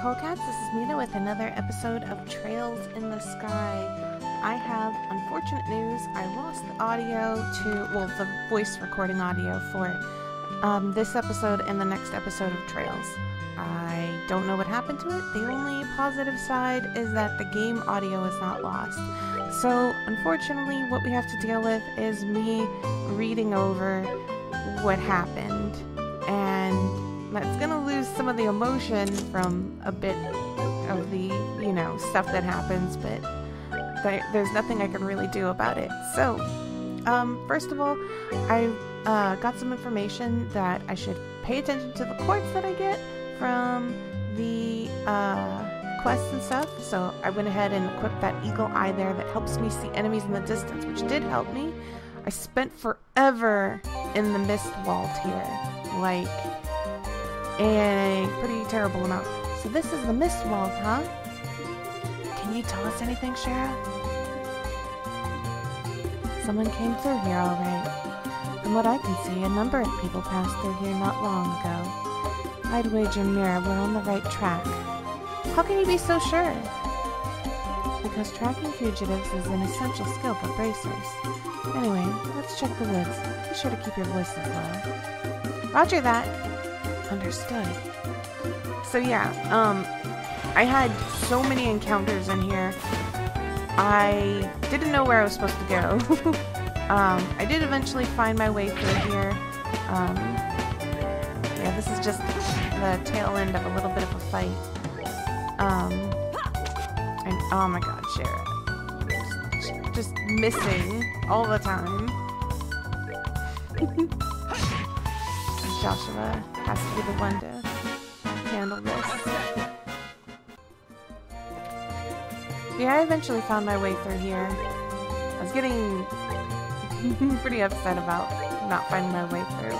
Cats. This is Mina with another episode of Trails in the Sky. I have unfortunate news. I lost the audio to, well, the voice recording audio for um, this episode and the next episode of Trails. I don't know what happened to it. The only positive side is that the game audio is not lost. So, unfortunately, what we have to deal with is me reading over what happened. And that's gonna some of the emotion from a bit of the, you know, stuff that happens, but th- there's nothing I can really do about it. So, um, first of all, I uh, got some information that I should pay attention to the quartz that I get from the uh, quests and stuff. So I went ahead and equipped that eagle eye there that helps me see enemies in the distance, which did help me. I spent forever in the mist vault here, like a pretty terrible amount. So this is the Mistwald, huh? Can you tell us anything, Schera? Someone came through here, all right. From what I can see, a number of people passed through here not long ago. I'd wager Mira we're on the right track. How can you be so sure? Because tracking fugitives is an essential skill for bracers. Anyway, let's check the woods. Be sure to keep your voices low. Roger that. Understood. So yeah, um, I had so many encounters in here. I didn't know where I was supposed to go. um, I did eventually find my way through here. Um, yeah, this is just the tail end of a little bit of a fight. Um, and oh my god, Schera. Just, just missing all the time. Joshua has to be the one to handle this. Yeah, I eventually found my way through here. I was getting pretty upset about not finding my way through.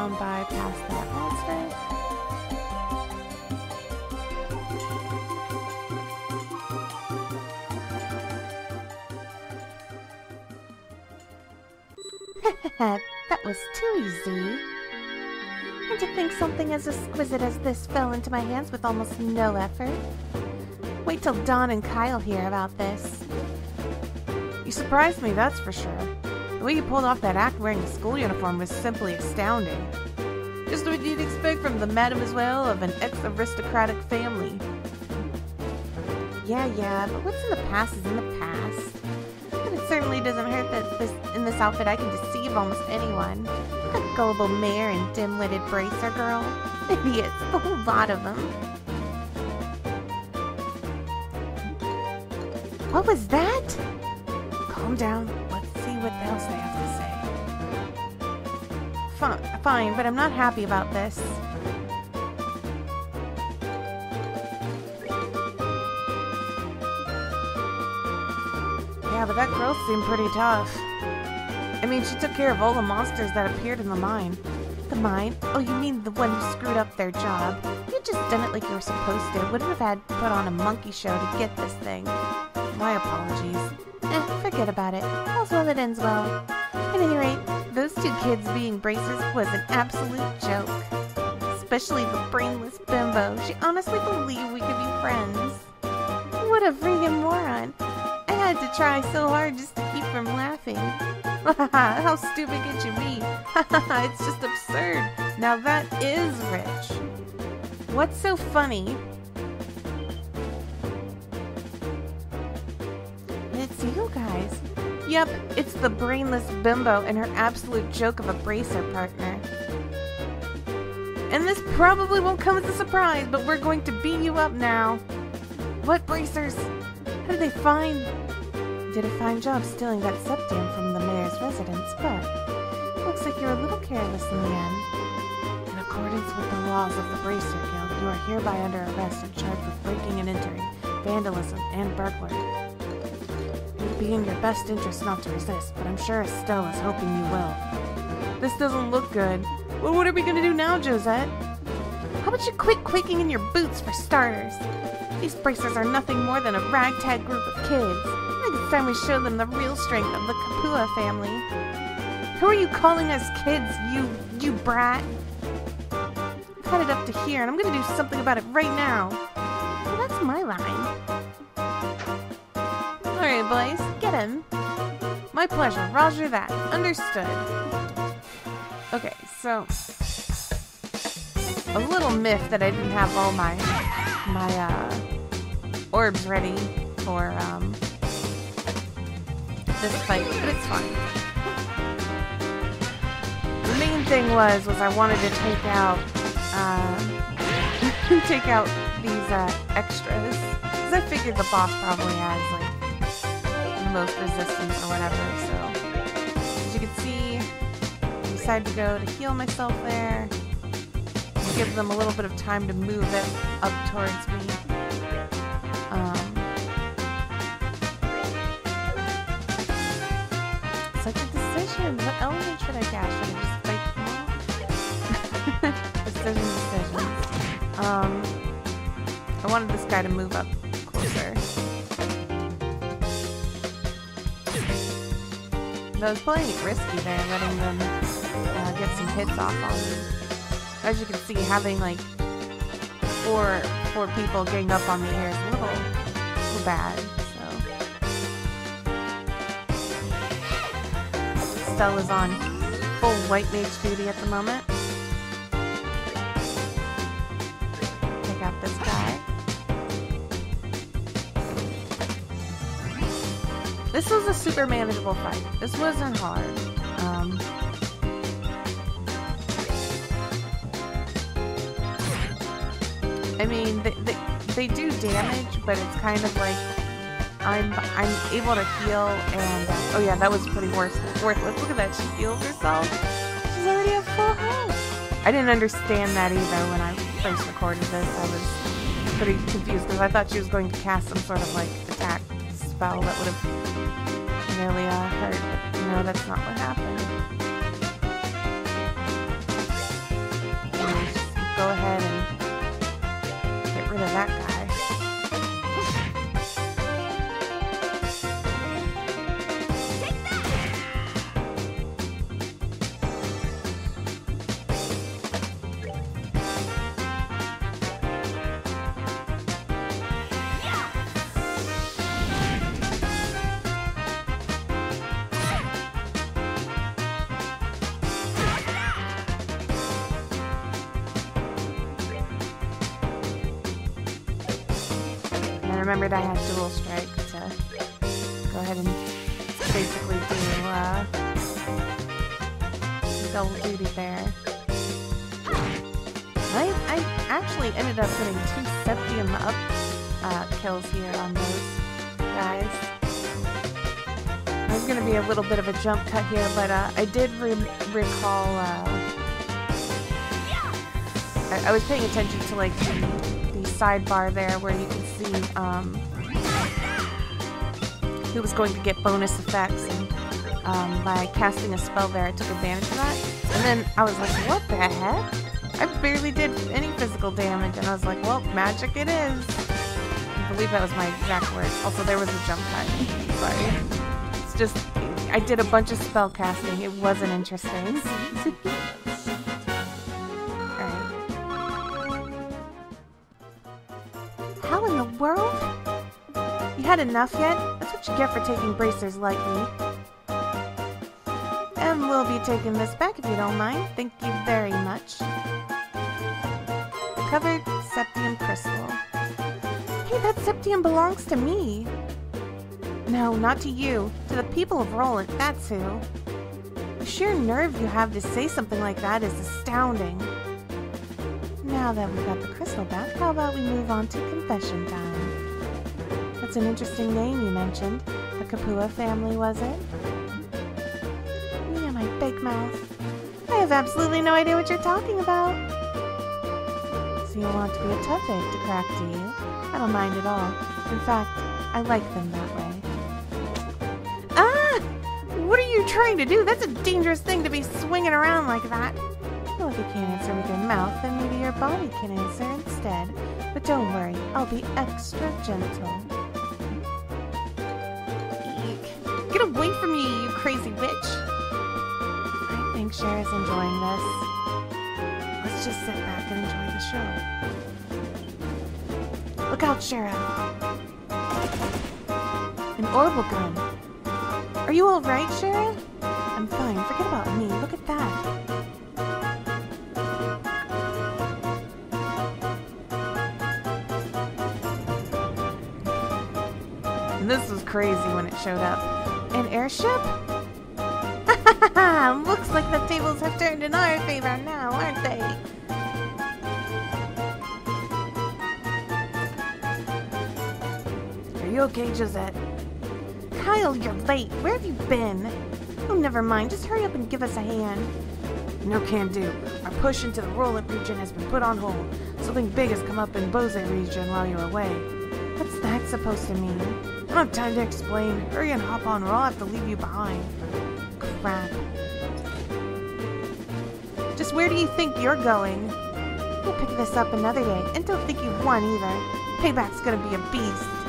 By past that monster. That was too easy. And to think something as exquisite as this fell into my hands with almost no effort. Wait till Don and Kyle hear about this. You surprised me, that's for sure. The way you pulled off that act wearing a school uniform was simply astounding. Just what you'd expect from the mademoiselle of an ex-aristocratic family. Yeah, yeah, but what's in the past is in the past. Certainly doesn't hurt that this in this outfit I can deceive almost anyone. A gullible mare and dim-witted bracer girl. Idiots, a whole lot of them. What was that? Calm down. Let's see what else they have to say. Fine, but I'm not happy about this. Yeah, but that girl seemed pretty tough. I mean, she took care of all the monsters that appeared in the mine. The mine? Oh, you mean the one who screwed up their job? You just done it like you were supposed to. Wouldn't have had to put on a monkey show to get this thing. My apologies. Eh, forget about it. All's well that ends well. At any rate, those two kids being bracers was an absolute joke. Especially the brainless bimbo. She honestly believed we could be friends. What a freaking moron. Had to try so hard just to keep from laughing. How stupid could you be? it's just absurd. Now that is rich. What's so funny? It's you guys. Yep, it's the brainless bimbo and her absolute joke of a bracer partner. And this probably won't come as a surprise, but we're going to beat you up now. What bracers? How did they find? You did a fine job stealing that Septium from the mayor's residence, but looks like you're a little careless in the end. In accordance with the laws of the Bracer Guild, you are hereby under arrest and charged with breaking and entering, vandalism, and burglary. It would be in your best interest not to resist, but I'm sure Estelle is hoping you will. This doesn't look good. Well, what are we gonna do now, Josette? How about you quit quaking in your boots for starters? These bracers are nothing more than a ragtag group of kids. Time we show them the real strength of the Capua family. Who are you calling us kids, you you brat? I've had it up to here, and I'm gonna do something about it right now. Well, that's my line. Alright, boys, get him. My pleasure, roger that. Understood. Okay, so... A little miff that I didn't have all my, my, uh, orbs ready for, um, this fight, but it's fine. The main thing was, was I wanted to take out, uh, take out these, uh, extras. Because I figured the boss probably has, like, the most resistance or whatever, so. As you can see, I decided to go to heal myself there. Give them a little bit of time to move it up towards me. Move up closer. I was playing risky there, letting them uh, get some hits off on me. As you can see, having like four four people getting up on me here is a little, a little bad. So Stella's on full white mage duty at the moment. This was a super manageable fight. This wasn't hard. Um, I mean, they, they, they do damage, but it's kind of like I'm I'm able to heal and uh, oh yeah, that was pretty worthless. Worthless. Look at that, she heals herself. She's already at full health. I didn't understand that either when I first recorded this. I was pretty confused because I thought she was going to cast some sort of like attack spell that would have But no, that's not what happened. Go ahead kills here on those guys. There's gonna be a little bit of a jump cut here, but uh, I did re recall. Uh, I, I was paying attention to like the, the sidebar there where you can see um, who was going to get bonus effects, and um, by casting a spell there, I took advantage of that. And then I was like, what the heck? I barely did any physical damage, and I was like, well, magic it is. I believe that was my exact words. Also, there was a jump cut. Sorry. It's just, I did a bunch of spell casting. It wasn't interesting. Alright. How in the world? You had enough yet? That's what you get for taking bracers lightly. And we'll be taking this back if you don't mind. Thank you very much. Covered Septium Crystal. That Septium belongs to me. No, not to you. To the people of Rolent, that's who. The sheer nerve you have to say something like that is astounding. Now that we've got the crystal back, how about we move on to confession time? That's an interesting name you mentioned. The Capua family, was it? Yeah, my big mouth. I have absolutely no idea what you're talking about. So you want to be a tough egg to crack, do you? I don't mind at all. In fact, I like them that way. Ah! What are you trying to do? That's a dangerous thing to be swinging around like that. Well, if you can't answer with your mouth, then maybe your body can answer instead. But don't worry, I'll be extra gentle. Eek. Get away from me, you crazy witch! I think Schera's enjoying this. Let's just sit back and enjoy the show. Look out, Schera! An orbal gun. Are you alright, Schera? I'm fine. Forget about me. Look at that. This was crazy when it showed up. An airship? Looks like the tables have turned in our favor now, aren't they? Are you okay, Josette? Kyle, you're late. Where have you been? Oh, never mind. Just hurry up and give us a hand. No can do. Our push into the Rolent region has been put on hold. Something big has come up in Bose region while you're away. What's that supposed to mean? I don't have time to explain. Hurry and hop on or I'll have to leave you behind. Crap. Just where do you think you're going? We'll pick this up another day, and don't think you've won either. Payback's gonna be a beast.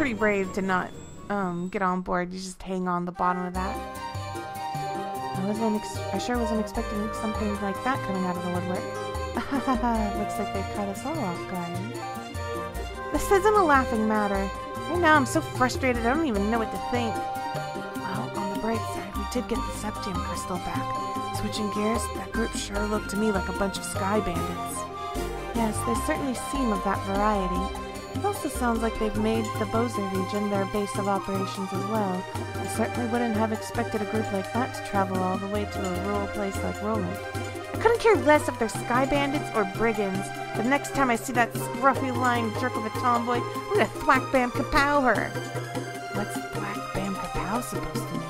Pretty brave to not um, get on board. You just hang on the bottom of that. I wasn't. I sure wasn't expecting something like that coming out of the woodwork. Looks like they cut us all off guard. This isn't a laughing matter. Right now I'm so frustrated I don't even know what to think. Well, on the bright side, we did get the Septium crystal back. Switching gears, that group sure looked to me like a bunch of sky bandits. Yes, they certainly seem of that variety. It also sounds like they've made the Bose region their base of operations as well. I certainly wouldn't have expected a group like that to travel all the way to a rural place like Rolent. I couldn't care less if they're sky bandits or brigands. The next time I see that scruffy lying jerk of a tomboy, I'm gonna thwack bam kapow her. What's thwack bam kapow supposed to mean?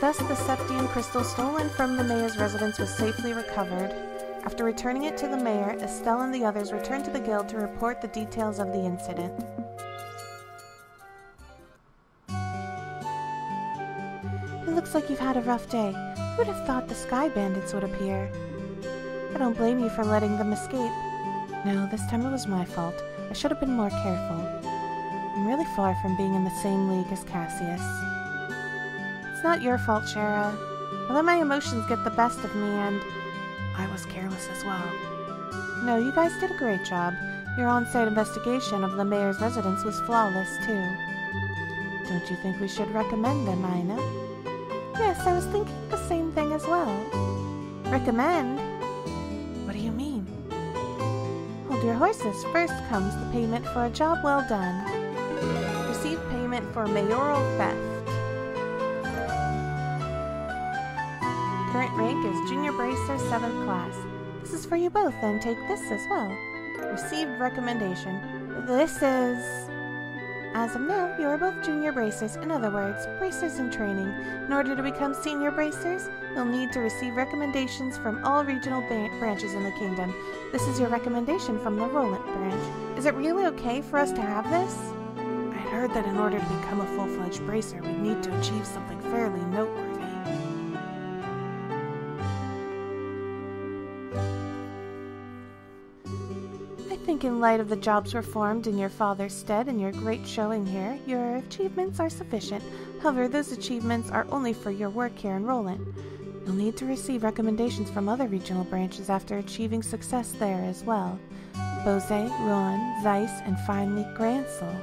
Thus, the Septium crystal stolen from the mayor's residence was safely recovered. After returning it to the mayor, Estelle and the others returned to the guild to report the details of the incident. It looks like you've had a rough day. Who would have thought the Sky Bandits would appear? I don't blame you for letting them escape. No, this time it was my fault. I should have been more careful. I'm really far from being in the same league as Cassius. It's not your fault, Schera. I let my emotions get the best of me and I was careless as well. No, you guys did a great job. Your on-site investigation of the mayor's residence was flawless, too. Don't you think we should recommend them, Aina? Yes, I was thinking the same thing as well. Recommend? What do you mean? Hold your horses. First comes the payment for a job well done. Receive payment for mayoral theft. Is Junior Bracer 7th class. This is for you both, and take this as well. Received recommendation. This is... As of now, you are both junior bracers. In other words, bracers in training. In order to become senior bracers, you'll need to receive recommendations from all regional branches in the kingdom. This is your recommendation from the Rolent branch. Is it really okay for us to have this? I'd heard that in order to become a full-fledged bracer, we'd need to achieve something fairly noteworthy. Think in light of the jobs performed in your father's stead and your great showing here, your achievements are sufficient. However, those achievements are only for your work here in Rolent. You'll need to receive recommendations from other regional branches after achieving success there as well. Bose, Ruan, Zeiss, and finally Grancel.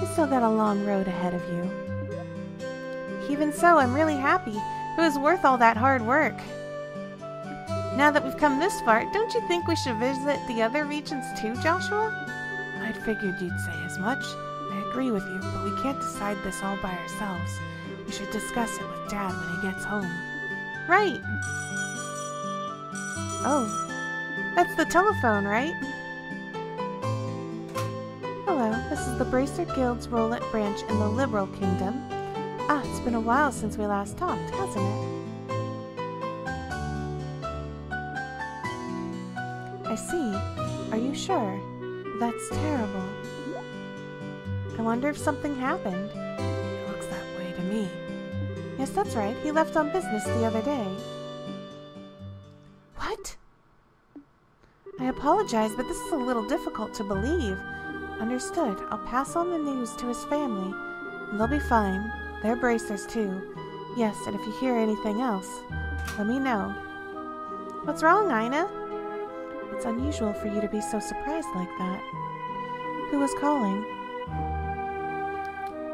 You still got a long road ahead of you. Even so, I'm really happy. It was worth all that hard work. Now that we've come this far, don't you think we should visit the other regions too, Joshua? I'd figured you'd say as much. I agree with you, but we can't decide this all by ourselves. We should discuss it with Dad when he gets home. Right! Oh, that's the telephone, right? Hello, this is the Bracer Guild's Rolent branch in the Liberl Kingdom. Ah, it's been a while since we last talked, hasn't it? See. Are you sure? That's terrible. I wonder if something happened. It looks that way to me. Yes, that's right. He left on business the other day. What? I apologize, but this is a little difficult to believe. Understood. I'll pass on the news to his family. They'll be fine. They're bracers, too. Yes, and if you hear anything else, let me know. What's wrong, Aina? It's unusual for you to be so surprised like that. Who was calling?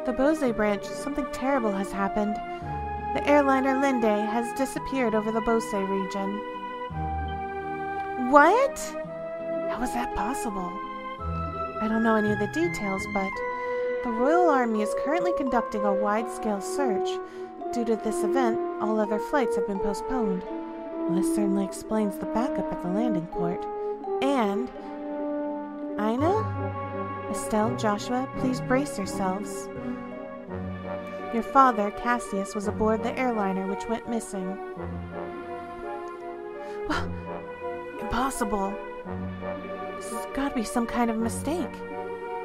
The Bose branch. Something terrible has happened. The airliner Linde has disappeared over the Bose region. What? How was that possible? I don't know any of the details, but the Royal Army is currently conducting a wide scale search. Due to this event, all other flights have been postponed. Well, this certainly explains the backup at the landing port. And. Aina? Estelle, Joshua, please brace yourselves. Your father, Cassius, was aboard the airliner which went missing. Well, impossible. This has got to be some kind of mistake.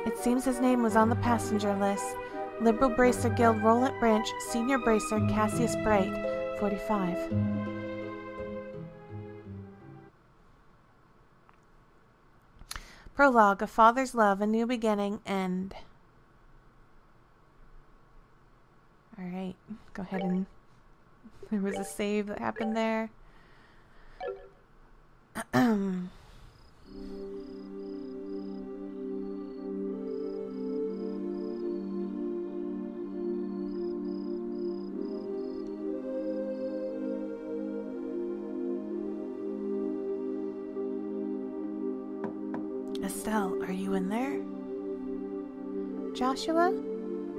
It seems his name was on the passenger list. Liberl Bracer Guild Rolent Branch, Senior Bracer Cassius Bright, 45. Prologue A Father's Love, A New Beginning, End. Alright, go ahead and. There was a save that happened there. Estelle, are you in there? Joshua?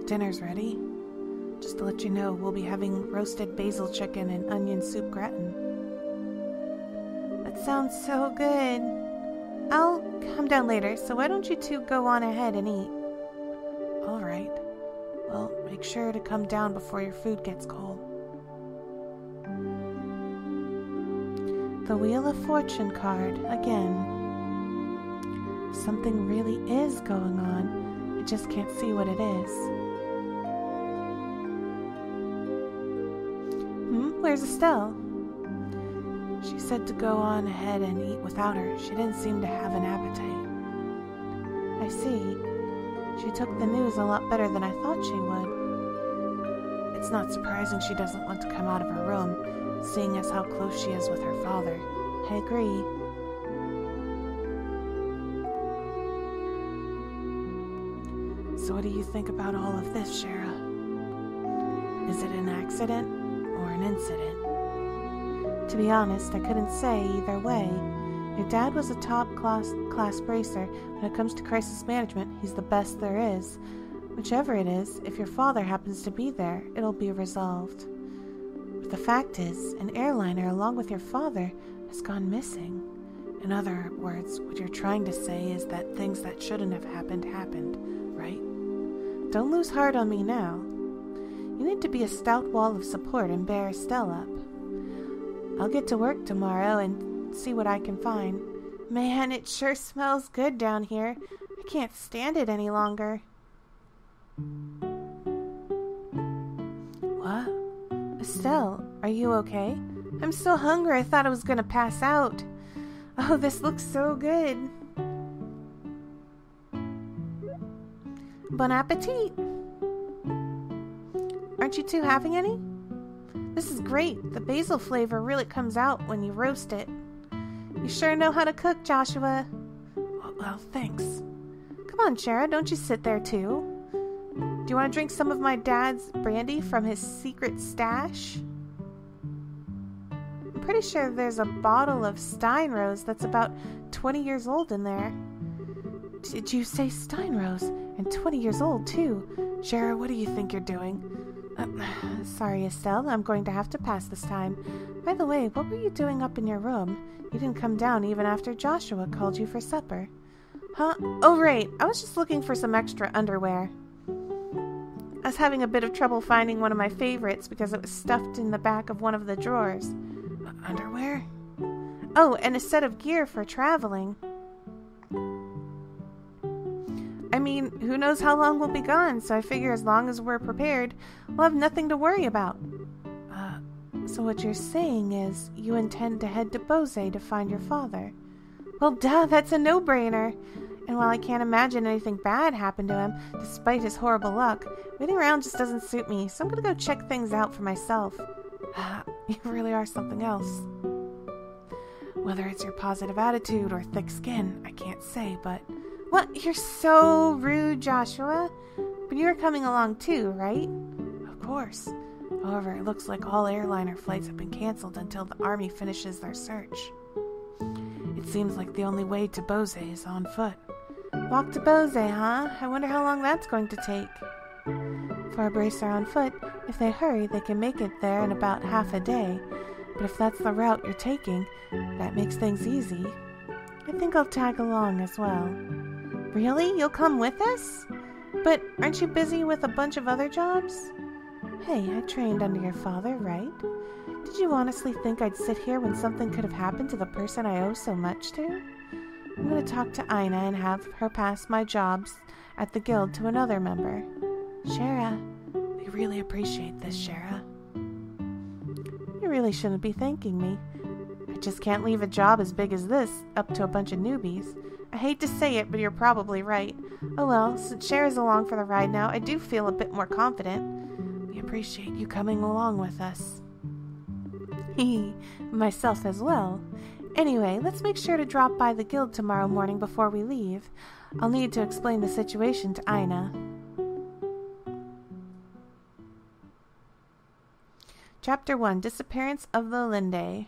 Dinner's ready. Just to let you know, we'll be having roasted basil chicken and onion soup gratin. That sounds so good. I'll come down later, so why don't you two go on ahead and eat? All right. Well, make sure to come down before your food gets cold. The Wheel of Fortune card again. Something really is going on. I just can't see what it is. Hmm? Where's Estelle? She said to go on ahead and eat without her. She didn't seem to have an appetite. I see. She took the news a lot better than I thought she would. It's not surprising she doesn't want to come out of her room, seeing as how close she is with her father. I agree. So, what do you think about all of this, Schera? Is it an accident or an incident? To be honest, I couldn't say either way. Your dad was a top class, class bracer. When it comes to crisis management, he's the best there is. Whichever it is, if your father happens to be there, it'll be resolved. But the fact is, an airliner along with your father has gone missing. In other words, what you're trying to say is that things that shouldn't have happened happened, right? Don't lose heart on me now. You need to be a stout wall of support and bear Estelle up. I'll get to work tomorrow and see what I can find. Man, it sure smells good down here. I can't stand it any longer. What? Estelle, are you okay? I'm so hungry I thought I was gonna pass out. Oh, this looks so good. Bon appetit! Aren't you two having any? This is great. The basil flavor really comes out when you roast it. You sure know how to cook, Joshua. Well, thanks. Come on, Schera, don't you sit there too. Do you want to drink some of my dad's brandy from his secret stash? I'm pretty sure there's a bottle of Steinrose that's about 20 years old in there. Did you say Steinrose? And 20 years old, too. Schera, what do you think you're doing? Uh, sorry, Estelle, I'm going to have to pass this time. By the way, what were you doing up in your room? You didn't come down even after Joshua called you for supper. Huh? Oh, right. I was just looking for some extra underwear. I was having a bit of trouble finding one of my favorites because it was stuffed in the back of one of the drawers. Uh, underwear? Oh, and a set of gear for traveling. I mean, who knows how long we'll be gone, so I figure as long as we're prepared, we'll have nothing to worry about. Uh, so what you're saying is you intend to head to Bose to find your father? Well, duh, that's a no brainer. And while I can't imagine anything bad happened to him, despite his horrible luck, waiting around just doesn't suit me, so I'm gonna go check things out for myself. you really are something else. Whether it's your positive attitude or thick skin, I can't say, but. What? You're so rude, Joshua. But you're coming along too, right? Of course. However, it looks like all airliner flights have been canceled until the Army finishes their search. It seems like the only way to Bose is on foot. Walk to Bose, huh? I wonder how long that's going to take. For a bracer on foot, if they hurry, they can make it there in about half a day. But if that's the route you're taking, that makes things easy. I think I'll tag along as well. Really? You'll come with us? But aren't you busy with a bunch of other jobs? Hey, I trained under your father, right? Did you honestly think I'd sit here when something could have happened to the person I owe so much to? I'm going to talk to Aina and have her pass my jobs at the guild to another member. Schera, we really appreciate this, Schera. You really shouldn't be thanking me. I just can't leave a job as big as this up to a bunch of newbies. I hate to say it, but you're probably right. Oh well, since Schera's along for the ride now, I do feel a bit more confident. We appreciate you coming along with us. He, myself as well. Anyway, let's make sure to drop by the guild tomorrow morning before we leave. I'll need to explain the situation to Aina. Chapter 1 Disappearance of the Linde.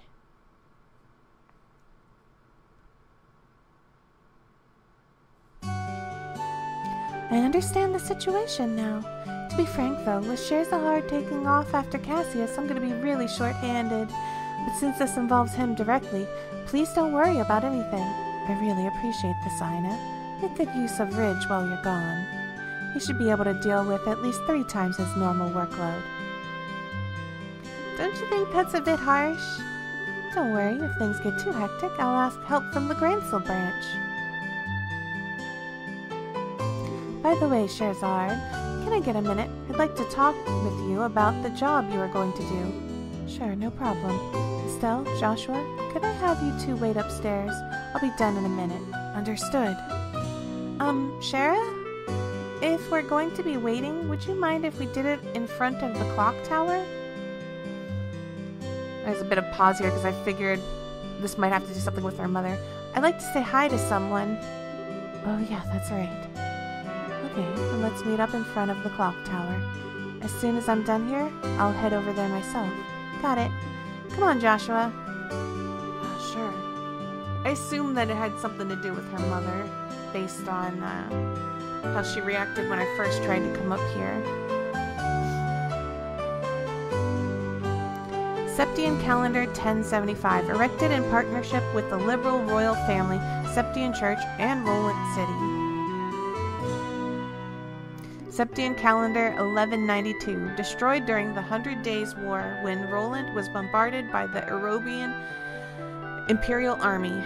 I understand the situation now. To be frank, though, with Scherazard taking off after Cassius, I'm going to be really short-handed. But since this involves him directly, please don't worry about anything. I really appreciate this, Aina. Make good use of Ridge while you're gone. He should be able to deal with at least three times his normal workload. Don't you think that's a bit harsh? Don't worry, if things get too hectic, I'll ask help from the Grancel branch. By the way, Scherazard, can I get a minute? I'd like to talk with you about the job you are going to do. Sure, no problem. Estelle, Joshua, could I have you two wait upstairs? I'll be done in a minute. Understood. Um, Schera? If we're going to be waiting, would you mind if we did it in front of the clock tower? There's a bit of pause here because I figured this might have to do something with our mother. I'd like to say hi to someone. Oh yeah, that's right. Okay, then let's meet up in front of the clock tower. As soon as I'm done here, I'll head over there myself. Got it. Come on, Joshua. Uh, sure. I assume that it had something to do with her mother, based on uh, how she reacted when I first tried to come up here. Septian Calendar 1075, erected in partnership with the Liberl royal family, Septian Church, and Rolent City. Septian calendar 1192, destroyed during the Hundred Days' War when Rolent was bombarded by the Erebonian Imperial Army.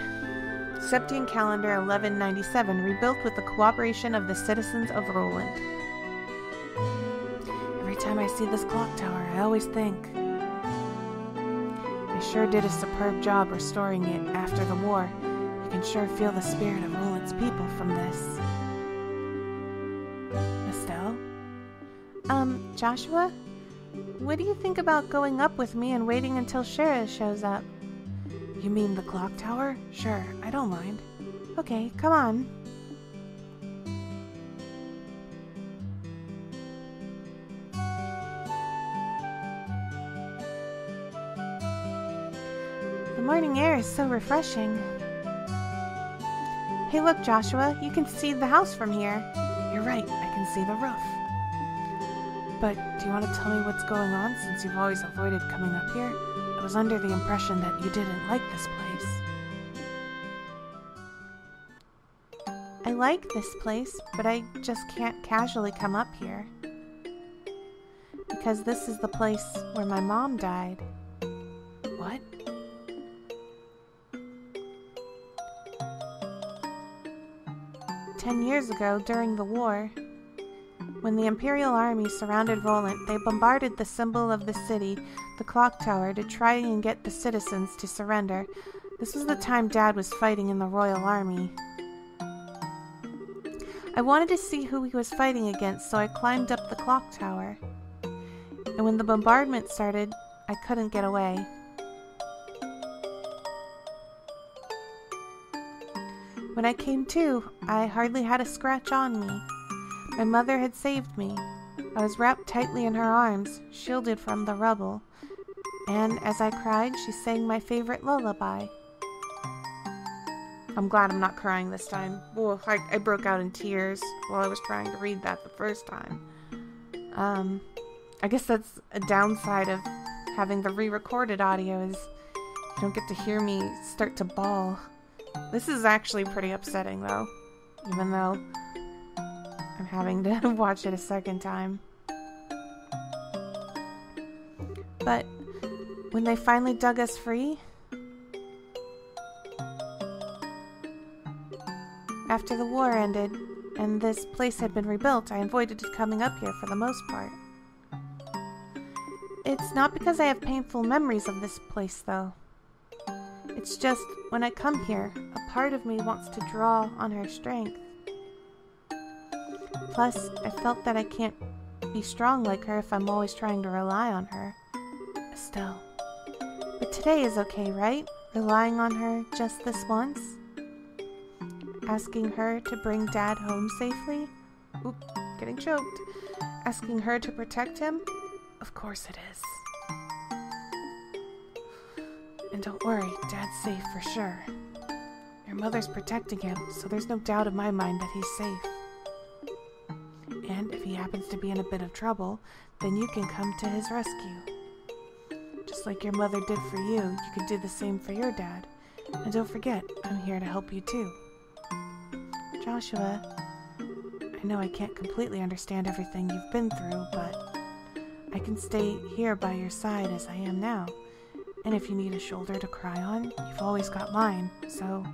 Septian calendar 1197, rebuilt with the cooperation of the citizens of Rolent. Every time I see this clock tower, I always think. They sure did a superb job restoring it after the war. You can sure feel the spirit of Rolent's people from this. Um, Joshua? What do you think about going up with me and waiting until Schera shows up? You mean the clock tower? Sure, I don't mind. Okay, come on. The morning air is so refreshing. Hey look, Joshua, you can see the house from here. You're right, I can see the roof. But do you want to tell me what's going on since you've always avoided coming up here? I was under the impression that you didn't like this place. I like this place, but I just can't casually come up here. Because this is the place where my mom died. What? Ten years ago, during the war, when the Imperial army surrounded Rolent, they bombarded the symbol of the city, the clock tower, to try and get the citizens to surrender. This was the time Dad was fighting in the Royal Army. I wanted to see who he was fighting against, so I climbed up the clock tower. And when the bombardment started, I couldn't get away. When I came to, I hardly had a scratch on me. My mother had saved me. I was wrapped tightly in her arms, shielded from the rubble. And as I cried, she sang my favorite lullaby. I'm glad I'm not crying this time. Well, I, I broke out in tears while I was trying to read that the first time. Um, I guess that's a downside of having the re-recorded audio is you don't get to hear me start to bawl. This is actually pretty upsetting though, even though I'm having to watch it a second time. But when they finally dug us free, After the war ended and this place had been rebuilt, I avoided coming up here for the most part. It's not because I have painful memories of this place, though. It's just, when I come here, a part of me wants to draw on her strength. Plus, I felt that I can't be strong like her if I'm always trying to rely on her. Estelle. But today is okay, right? Relying on her just this once? Asking her to bring Dad home safely? Oop, getting choked. Asking her to protect him? Of course it is. And don't worry, Dad's safe for sure. Your mother's protecting him, so there's no doubt in my mind that he's safe. Happens to be in a bit of trouble, then you can come to his rescue. Just like your mother did for you, you can do the same for your dad. And don't forget, I'm here to help you too. Joshua, I know I can't completely understand everything you've been through, but I can stay here by your side as I am now. And if you need a shoulder to cry on, you've always got mine, so.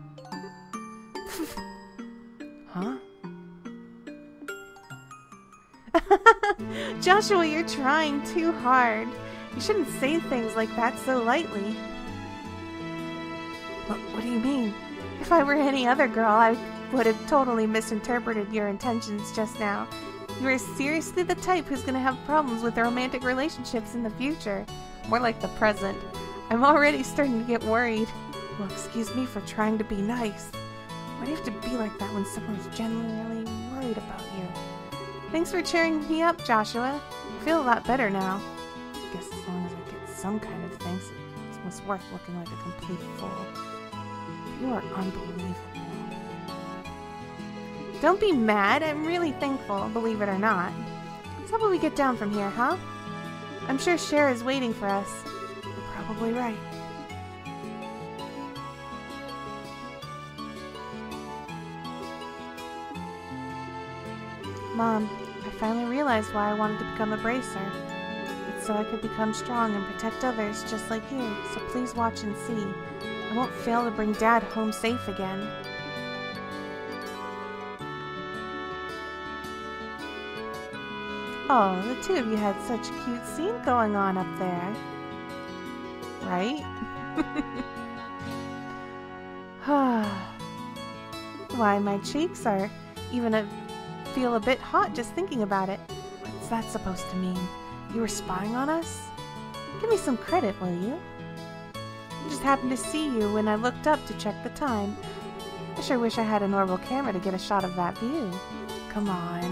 huh? Joshua, you're trying too hard. You shouldn't say things like that so lightly. What, what do you mean? If I were any other girl, I would have totally misinterpreted your intentions just now. You are seriously the type who's going to have problems with romantic relationships in the future. More like the present. I'm already starting to get worried. Well, excuse me for trying to be nice. Why do you have to be like that when someone's genuinely worried about you? Thanks for cheering me up, Joshua. I feel a lot better now. I guess as long as I get some kind of thanks, it's almost worth looking like a complete fool. You are unbelievable. Don't be mad. I'm really thankful, believe it or not. How about we get down from here, huh? I'm sure Schera is waiting for us. You're probably right. Mom, I finally realized why I wanted to become a bracer. It's so I could become strong and protect others just like you, so please watch and see. I won't fail to bring Dad home safe again. Oh, the two of you had such a cute scene going on up there. Right? Why, my cheeks are even a, feel a bit hot just thinking about it. What's that supposed to mean? You were spying on us? Give me some credit, will you? I just happened to see you when I looked up to check the time. I sure wish I had an orbal camera to get a shot of that view. Come on.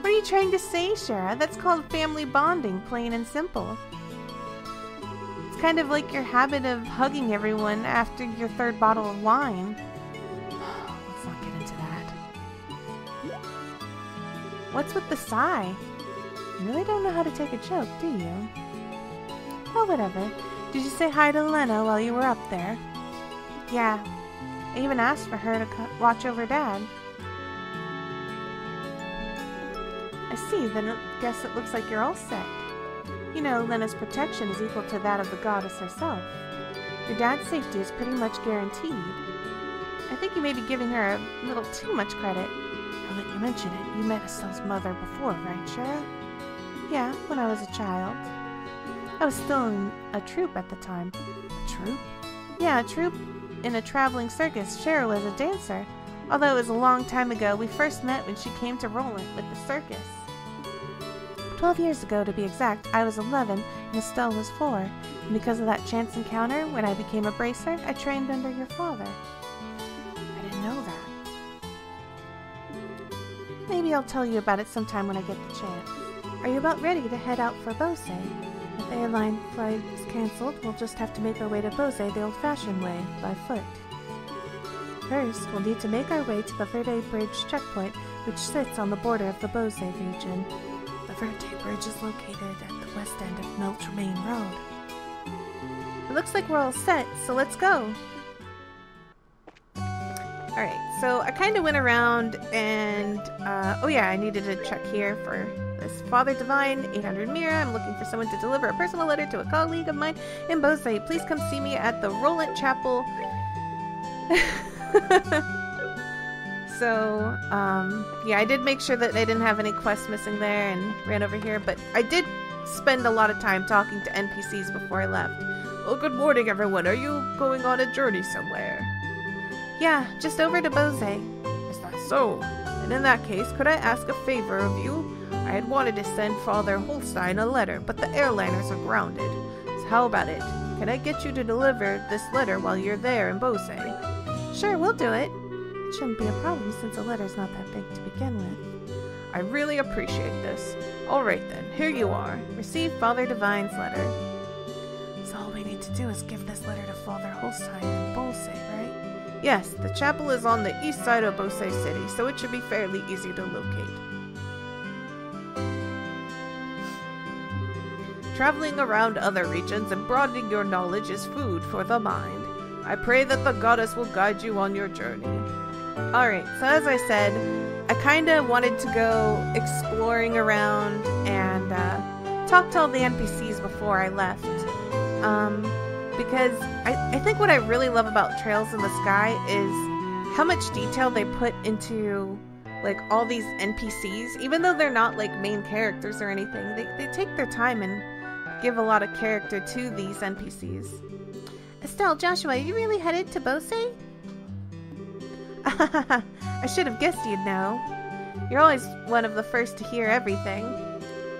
What are you trying to say, Schera? That's called family bonding, plain and simple. It's kind of like your habit of hugging everyone after your third bottle of wine. What's with the sigh? You really don't know how to take a joke, do you? Oh, whatever. Did you say hi to Lena while you were up there? Yeah. I even asked for her to watch over Dad. I see, then I guess it looks like you're all set. You know, Lena's protection is equal to that of the goddess herself. Your dad's safety is pretty much guaranteed. I think you may be giving her a little too much credit. Now that you mention it, you met Estelle's mother before, right, Schera? Yeah, when I was a child. I was still in a troupe at the time. A troop? Yeah, a troop in a traveling circus. Schera was a dancer. Although it was a long time ago, we first met when she came to Rolent with the circus. Twelve years ago, to be exact, I was 11 and Estelle was 4. And because of that chance encounter, when I became a bracer, I trained under your father. I'll tell you about it sometime when I get the chance. Are you about ready to head out for Bose? If airline flight is cancelled, we'll just have to make our way to Bose the old-fashioned way, by foot. First, we'll need to make our way to the Verte Bridge checkpoint, which sits on the border of the Bose region. The Verte Bridge is located at the west end of Meltremain Road. It looks like we're all set, so let's go! Alright, so I kind of went around and, uh, oh yeah, I needed to check here for this. Father Divine, 800 Mira, I'm looking for someone to deliver a personal letter to a colleague of mine in Bose. Please come see me at the Rolent Chapel. so, um, yeah, I did make sure that I didn't have any quests missing there and ran over here, but I did spend a lot of time talking to NPCs before I left. Oh, good morning, everyone. Are you going on a journey somewhere? Yeah, just over to Bose. Is that so? And in that case, could I ask a favor of you? I had wanted to send Father Holstein a letter, but the airliners are grounded. So how about it? Can I get you to deliver this letter while you're there in Bose? Sure, we'll do it. It shouldn't be a problem since the letter's not that big to begin with. I really appreciate this. Alright then, here you are. Receive Father Divine's letter. So all we need to do is give this letter to Father Holstein in Bose, right? Yes, the chapel is on the east side of Bose City, so it should be fairly easy to locate. Traveling around other regions and broadening your knowledge is food for the mind. I pray that the goddess will guide you on your journey. Alright, so as I said, I kinda wanted to go exploring around and uh, talk to all the NPCs before I left. Um, because I, I think what I really love about Trails in the Sky is how much detail they put into like all these NPCs, even though they're not like main characters or anything, they, they take their time and give a lot of character to these NPCs. Estelle, Joshua, are you really headed to Bose? I should have guessed you'd know. You're always one of the first to hear everything.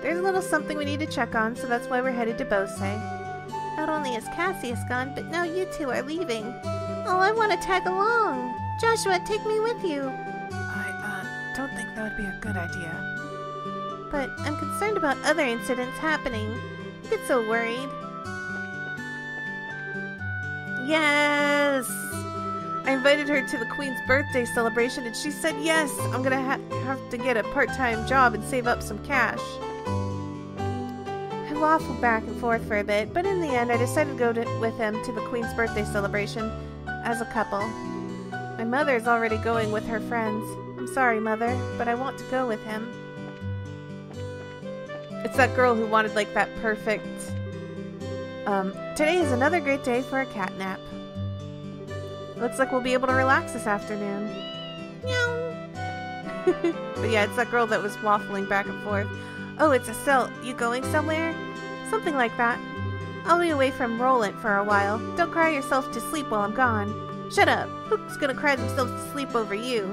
There's a little something we need to check on, so that's why we're headed to Bose. Not only is Cassius gone, but now you two are leaving. Oh, I want to tag along. Joshua, take me with you. I, uh, don't think that would be a good idea. But I'm concerned about other incidents happening. I get so worried. Yes! I invited her to the Queen's birthday celebration and she said yes. I'm gonna ha have to get a part-time job and save up some cash. Waffled back and forth for a bit, but in the end I decided to go to with him to the Queen's birthday celebration as a couple. My mother is already going with her friends. I'm sorry, Mother, but I want to go with him. It's that girl who wanted like that perfect um, today is another great day for a cat nap. Looks like we'll be able to relax this afternoon. Meow. but yeah, it's that girl that was waffling back and forth. Oh, it's a Estelle. You going somewhere? Something like that. I'll be away from Rolent for a while. Don't cry yourself to sleep while I'm gone. Shut up. Who's gonna cry themselves to sleep over you?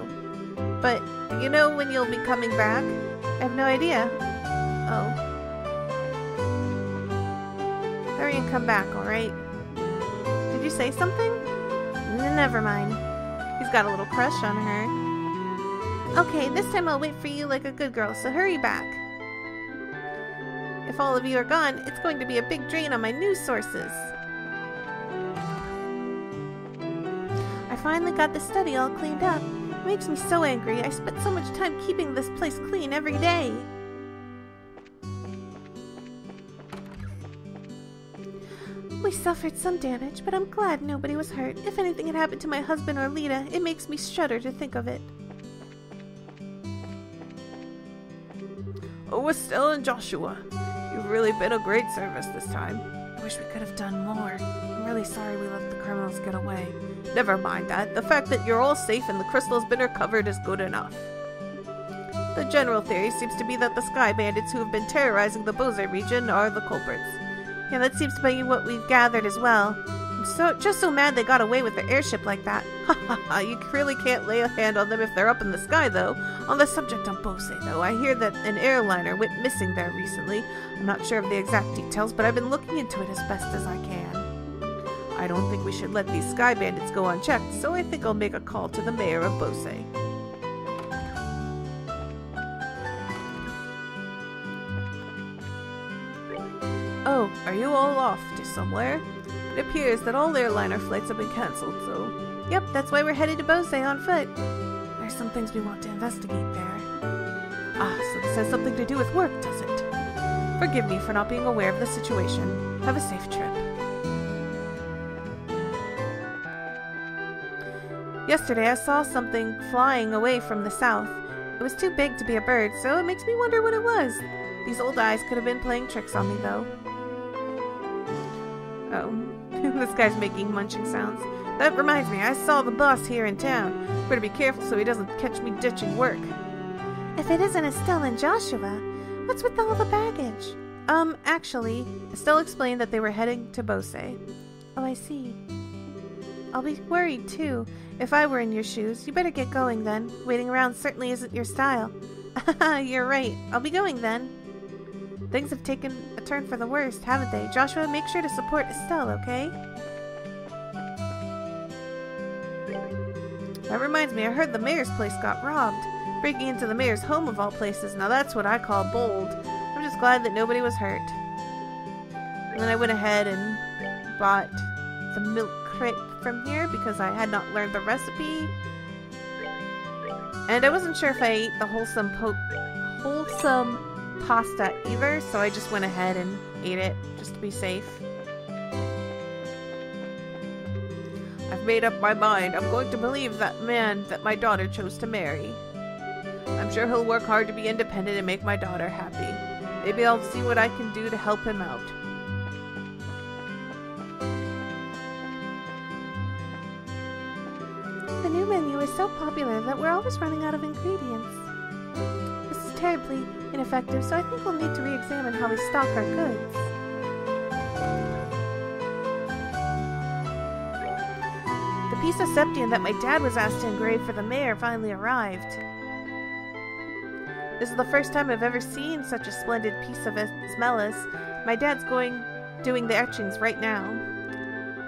But, you know when you'll be coming back? I have no idea. Oh. Hurry and come back, alright? Did you say something? Never mind. He's got a little crush on her. Okay, this time I'll wait for you like a good girl, so hurry back. If all of you are gone, it's going to be a big drain on my news sources. I finally got the study all cleaned up. It makes me so angry. I spent so much time keeping this place clean every day. We suffered some damage, but I'm glad nobody was hurt. If anything had happened to my husband or Lita, it makes me shudder to think of it. Oh, Estelle and Joshua, you've really been a great service this time. I wish we could have done more. I'm really sorry we let the criminals get away. Never mind that. The fact that you're all safe and the crystal has been recovered is good enough. The general theory seems to be that the Sky Bandits who have been terrorizing the Bose region are the culprits. Yeah, that seems to be what we've gathered as well. So just so mad they got away with their airship like that. Ha ha ha, you really can't lay a hand on them if they're up in the sky, though. On the subject of Bose, though, I hear that an airliner went missing there recently. I'm not sure of the exact details, but I've been looking into it as best as I can. I don't think we should let these sky bandits go unchecked, so I think I'll make a call to the mayor of Bose. Oh, are you all off to somewhere? It appears that all airliner flights have been cancelled, so... Yep, that's why we're headed to Bose on foot. There's some things we want to investigate there. Ah, so this has something to do with work, does it? Forgive me for not being aware of the situation. Have a safe trip. Yesterday I saw something flying away from the south. It was too big to be a bird, so it makes me wonder what it was. These old eyes could have been playing tricks on me, though. Oh, this guy's making munching sounds. That reminds me, I saw the boss here in town. Better be careful so he doesn't catch me ditching work. If it isn't Estelle and Joshua, what's with all the baggage? Um, actually, Estelle explained that they were heading to Bose. Oh, I see. I'll be worried too. If I were in your shoes, you better get going then. Waiting around certainly isn't your style. You're right. I'll be going then. Things have taken turn for the worst, haven't they? Joshua, make sure to support Estelle, okay? That reminds me, I heard the mayor's place got robbed. Breaking into the mayor's home of all places. Now that's what I call bold. I'm just glad that nobody was hurt. And then I went ahead and bought the milk crate from here because I had not learned the recipe. And I wasn't sure if I ate the wholesome poke wholesome pasta either, so I just went ahead and ate it just to be safe. I've made up my mind. I'm going to believe that man that my daughter chose to marry. I'm sure he'll work hard to be independent and make my daughter happy. Maybe I'll see what I can do to help him out. The new menu is so popular that we're always running out of ingredients. Terribly ineffective, so I think we'll need to re-examine how we stock our goods. The piece of septium that my dad was asked to engrave for the mayor finally arrived. This is the first time I've ever seen such a splendid piece of Ismelis. My dad's going doing the etchings right now.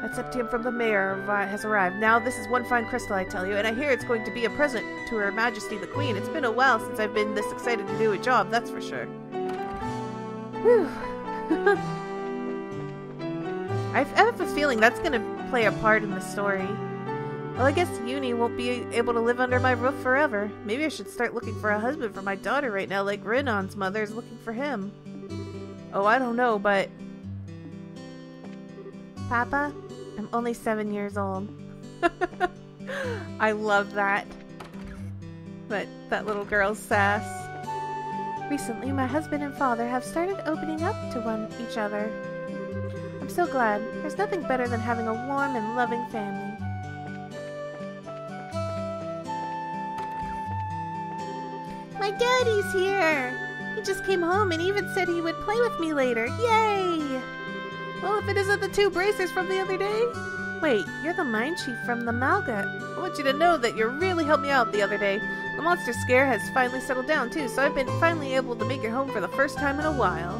That septium from the mayor has arrived. Now this is one fine crystal, I tell you, and I hear it's going to be a present to Her Majesty the Queen. It's been a while since I've been this excited to do a job, that's for sure. Whew. I have a feeling that's going to play a part in the story. Well, I guess Uni won't be able to live under my roof forever. Maybe I should start looking for a husband for my daughter right now, like Rinon's mother is looking for him. Oh, I don't know, but... Papa, I'm only seven years old. I love that. But that little girl's sass. Recently, my husband and father have started opening up to one each other. I'm so glad. There's nothing better than having a warm and loving family. My daddy's here! He just came home and even said he would play with me later. Yay! Well, if it isn't the two bracers from the other day. Wait, you're the mine chief from the Malga. I want you to know that you really helped me out the other day. The monster scare has finally settled down too, so I've been finally able to make it home for the first time in a while.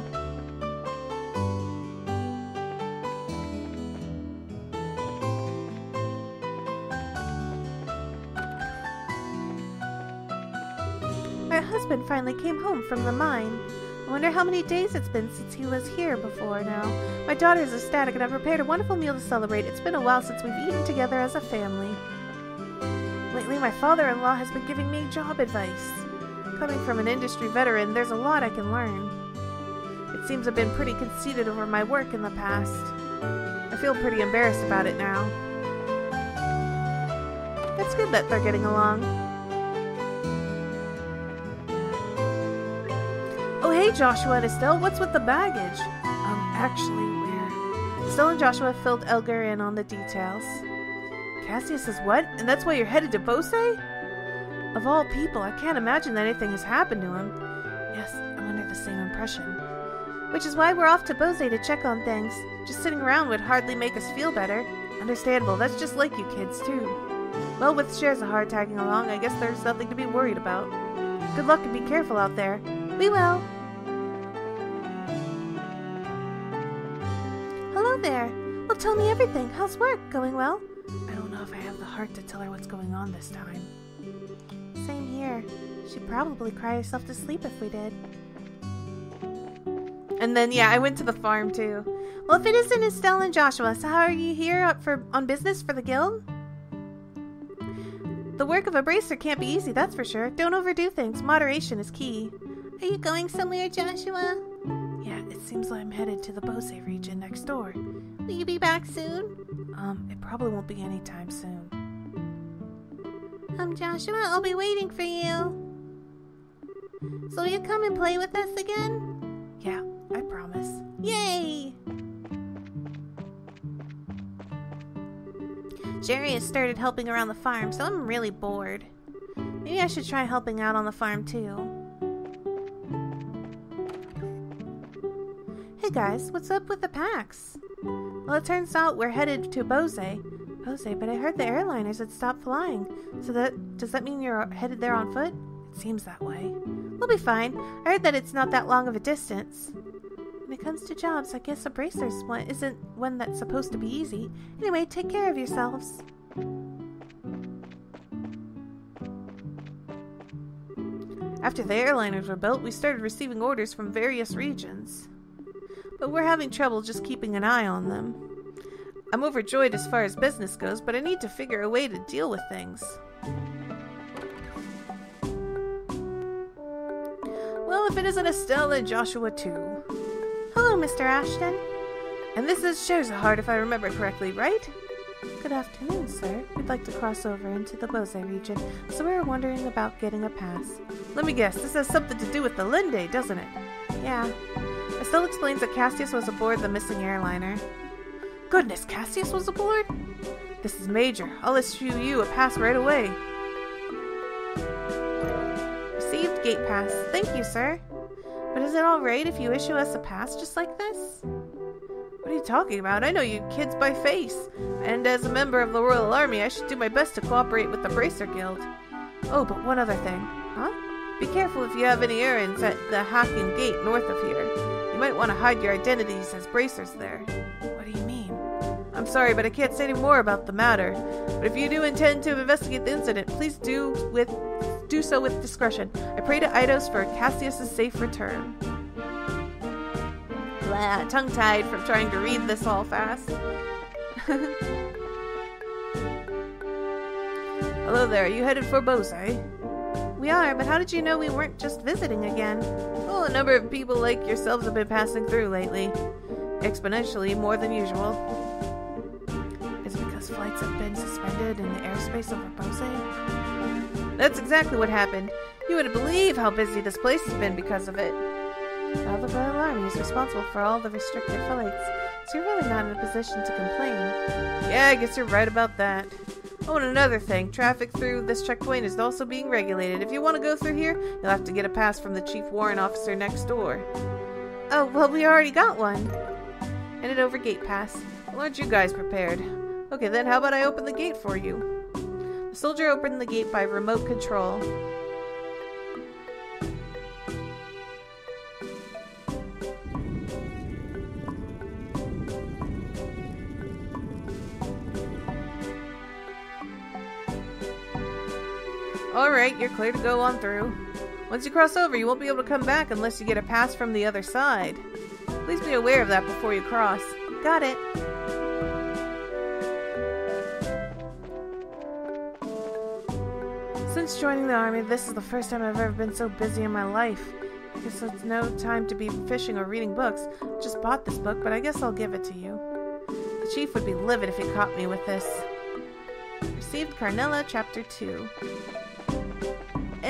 My husband finally came home from the mine. I wonder how many days it's been since he was here before now. My daughter is ecstatic and I've prepared a wonderful meal to celebrate. It's been a while since we've eaten together as a family. Lately, my father-in-law has been giving me job advice. Coming from an industry veteran, there's a lot I can learn. It seems I've been pretty conceited over my work in the past. I feel pretty embarrassed about it now. It's good that they're getting along. Hey, Joshua and Estelle, what's with the baggage? Um, actually, we're... Estelle and Joshua filled Elgar in on the details. Cassius says what? And that's why you're headed to Bose? Of all people, I can't imagine that anything has happened to him. Yes, I'm under the same impression. Which is why we're off to Bose to check on things. Just sitting around would hardly make us feel better. Understandable, that's just like you kids, too. Well, with Scherazard tagging along, I guess there's nothing to be worried about. Good luck and be careful out there. We will. There. Well, tell me everything. How's work? Going well? I don't know if I have the heart to tell her what's going on this time. Same here. She'd probably cry herself to sleep if we did. And then, yeah, I went to the farm too. Well, if it isn't Estelle and Joshua, so how are you here up for on business for the guild? The work of a bracer can't be easy, that's for sure. Don't overdo things. Moderation is key. Are you going somewhere, Joshua? It seems like I'm headed to the Bose region next door. Will you be back soon? Um, it probably won't be anytime soon. Um, Joshua, I'll be waiting for you. So will you come and play with us again? Yeah, I promise. Yay! Jerry has started helping around the farm, so I'm really bored. Maybe I should try helping out on the farm too. Guys, what's up with the packs? Well, it turns out we're headed to Bose. Bose, but I heard the airliners had stopped flying. So that does that mean you're headed there on foot? It seems that way. We'll be fine. I heard that it's not that long of a distance. When it comes to jobs, I guess a bracer's one isn't one that's supposed to be easy. Anyway, take care of yourselves. After the airliners were built, we started receiving orders from various regions. But we're having trouble just keeping an eye on them. I'm overjoyed as far as business goes, but I need to figure a way to deal with things. Well, if it isn't Estelle and Joshua too. Hello, Mr. Ashton. And this is Scherazard, if I remember correctly, right? Good afternoon, sir. We'd like to cross over into the Bose region, so we were wondering about getting a pass. Let me guess, this has something to do with the Linde, doesn't it? Yeah. Estelle explains that Cassius was aboard the missing airliner. Goodness, Cassius was aboard? This is major. I'll issue you a pass right away. Received gate pass. Thank you, sir. But is it alright if you issue us a pass just like this? What are you talking about? I know you kids by face. And as a member of the Royal Army, I should do my best to cooperate with the Bracer Guild. Oh, but one other thing. Huh? Be careful if you have any errands at the Haken Gate north of here. Might want to hide your identities as bracers there. What do you mean? I'm sorry, but I can't say any more about the matter. But if you do intend to investigate the incident, please do with do so with discretion. I pray to Aidios for Cassius's safe return. Blah, tongue-tied from trying to read this all fast. Hello there, are you headed for Bose? We are, but how did you know we weren't just visiting again? Well, a number of people like yourselves have been passing through lately. Exponentially more than usual. Is it because flights have been suspended in the airspace over Bose? That's exactly what happened. You wouldn't believe how busy this place has been because of it. Well, the Royal Army is responsible for all the restricted flights, so you're really not in a position to complain. Yeah, I guess you're right about that. Oh, and another thing, traffic through this checkpoint is also being regulated. If you want to go through here, you'll have to get a pass from the chief warrant officer next door. Oh, well, we already got one. Handed over gate pass. Well, aren't you guys prepared? Okay, then how about I open the gate for you? The soldier opened the gate by remote control. Alright, you're clear to go on through. Once you cross over, you won't be able to come back unless you get a pass from the other side. Please be aware of that before you cross. Got it. Since joining the army, this is the first time I've ever been so busy in my life. I guess it's no time to be fishing or reading books. Just bought this book, but I guess I'll give it to you. The chief would be livid if he caught me with this. Received Carnelia, Chapter 2.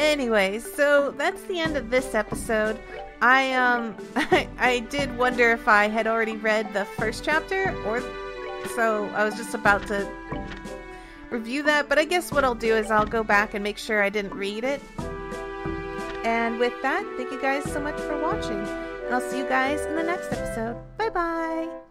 Anyways, so that's the end of this episode. I um I, I did wonder if I had already read the first chapter or so I was just about to review that, but I guess what I'll do is I'll go back and make sure I didn't read it. And with that, thank you guys so much for watching. And I'll see you guys in the next episode. Bye bye.